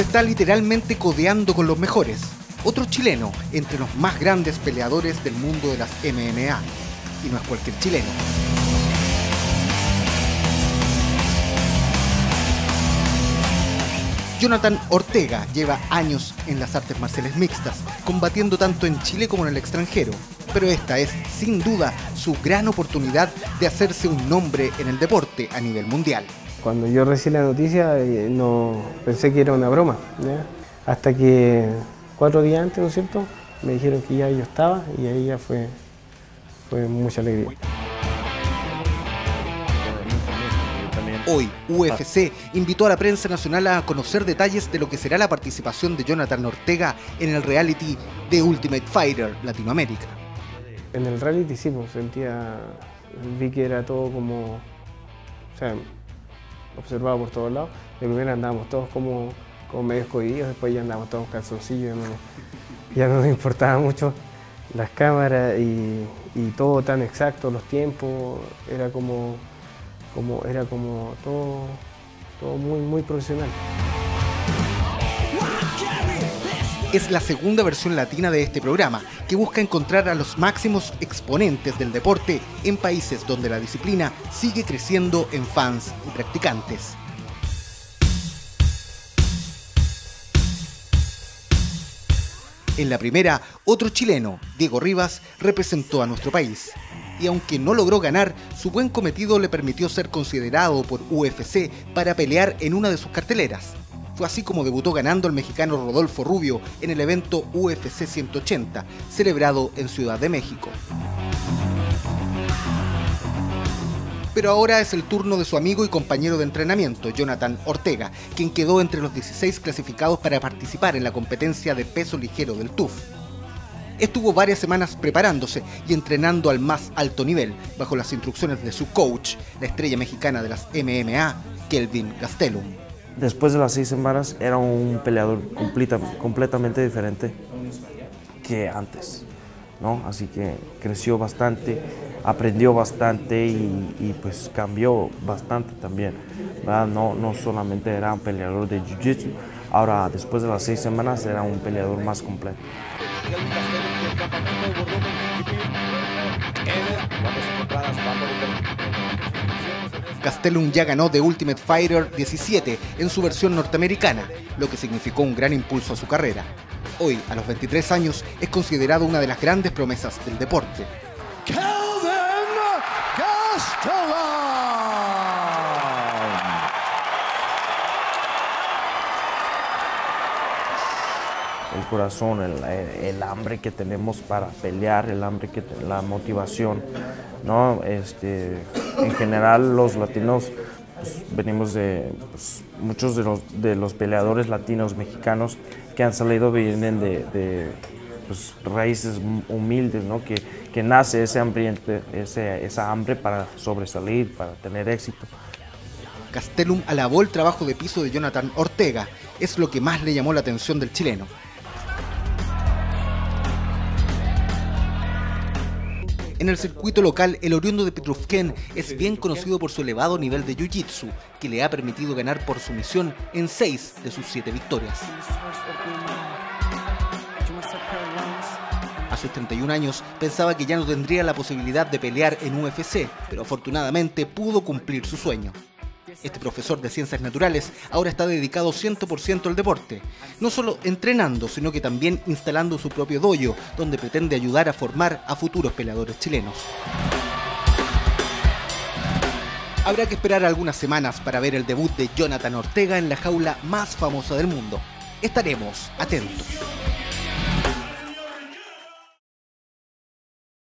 se está literalmente codeando con los mejores. Otro chileno entre los más grandes peleadores del mundo de las MMA. Y no es cualquier chileno. Jonathan Ortega lleva años en las artes marciales mixtas, combatiendo tanto en Chile como en el extranjero. Pero esta es, sin duda, su gran oportunidad de hacerse un nombre en el deporte a nivel mundial. Cuando yo recibí la noticia eh, no pensé que era una broma, hasta que cuatro días antes, ¿no es cierto?, me dijeron que ya yo estaba y ahí ya fue, fue mucha alegría. Hoy, UFC invitó a la prensa nacional a conocer detalles de lo que será la participación de Jonathan Ortega en el reality The Ultimate Fighter Latinoamérica. En el reality sí, pues sentía, vi que era todo como, o sea, observado por todos lados. De primera andábamos todos como, como medio escondidos, después ya andábamos todos calzoncillos, ya no nos importaba mucho las cámaras y, y todo tan exacto, los tiempos, era como como, era como todo, todo muy, muy profesional. Es la segunda versión latina de este programa, que busca encontrar a los máximos exponentes del deporte en países donde la disciplina sigue creciendo en fans y practicantes. En la primera, otro chileno, Diego Rivas, representó a nuestro país y aunque no logró ganar, su buen cometido le permitió ser considerado por UFC para pelear en una de sus carteleras. Así como debutó ganando el mexicano Rodolfo Rubio en el evento UFC 180, celebrado en Ciudad de México. Pero ahora es el turno de su amigo y compañero de entrenamiento, Jonathan Ortega, quien quedó entre los 16 clasificados para participar en la competencia de peso ligero del TUF estuvo varias semanas preparándose y entrenando al más alto nivel, bajo las instrucciones de su coach, la estrella mexicana de las MMA, Kelvin Gastelum. Después de las seis semanas era un peleador completamente diferente que antes, ¿no? Así que creció bastante, aprendió bastante y, pues cambió bastante también, No, no solamente era un peleador de Jiu-Jitsu, ahora después de las seis semanas era un peleador más completo. Castellum ya ganó The Ultimate Fighter 17 en su versión norteamericana, lo que significó un gran impulso a su carrera. Hoy, a los 23 años, es considerado una de las grandes promesas del deporte. El corazón, el, hambre que tenemos para pelear, el hambre que la motivación, ¿no? Este, en general los latinos pues, venimos de pues, muchos de los, de los peleadores latinos mexicanos que han salido vienen de, pues, raíces humildes, ¿no? Que, que nace ese ambiente, ese, esa hambre para sobresalir, para tener éxito. Castellum alabó el trabajo de piso de Jonathan Ortega, es lo que más le llamó la atención del chileno. En el circuito local, el oriundo de Petrufken es bien conocido por su elevado nivel de jiu-jitsu, que le ha permitido ganar por sumisión en seis de sus siete victorias. A sus 31 años pensaba que ya no tendría la posibilidad de pelear en UFC, pero afortunadamente pudo cumplir su sueño. Este profesor de ciencias naturales ahora está dedicado 100% al deporte, no solo entrenando, sino que también instalando su propio dojo, donde pretende ayudar a formar a futuros peleadores chilenos. Habrá que esperar algunas semanas para ver el debut de Jonathan Ortega en la jaula más famosa del mundo. Estaremos atentos.